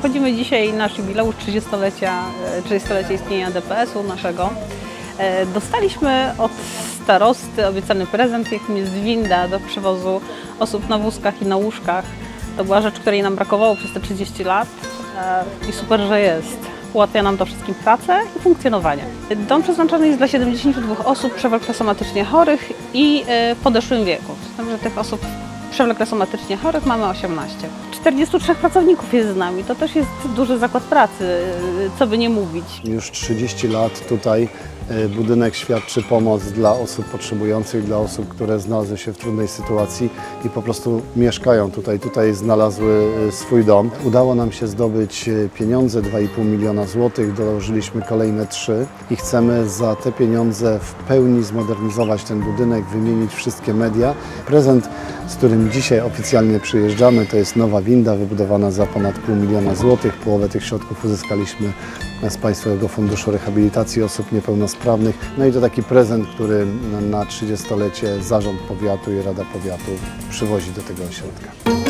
Obchodzimy dzisiaj nasz jubileusz 30-lecia, e, 30-lecia istnienia DPS-u naszego. E, Dostaliśmy od starosty obiecany prezent, jakim jest winda do przewozu osób na wózkach i na łóżkach. To była rzecz, której nam brakowało przez te 30 lat e, i super, że jest. Ułatwia nam to wszystkim pracę i funkcjonowanie. Dom przeznaczony jest dla 72 osób przewlekle somatycznie chorych i e, w podeszłym wieku. Z tym, że tych osób przewlekle somatycznie chorych mamy 18. 43 pracowników jest z nami. To też jest duży zakład pracy, co by nie mówić. Już 30 lat tutaj budynek świadczy pomoc dla osób potrzebujących, dla osób, które znalazły się w trudnej sytuacji i po prostu mieszkają tutaj, tutaj znalazły e, swój dom. Udało nam się zdobyć e, pieniądze, 2,5 miliona złotych, dołożyliśmy kolejne trzy i chcemy za te pieniądze w pełni zmodernizować ten budynek, wymienić wszystkie media. Prezent, z którym dzisiaj oficjalnie przyjeżdżamy, to jest nowa winda wybudowana za ponad pół miliona złotych. Połowę tych środków uzyskaliśmy z Państwowego Funduszu Rehabilitacji Osób Niepełnosprawnych. No i to taki prezent, który na- na 30-lecie Zarząd Powiatu i Rada Powiatu przywozi do tego ośrodka.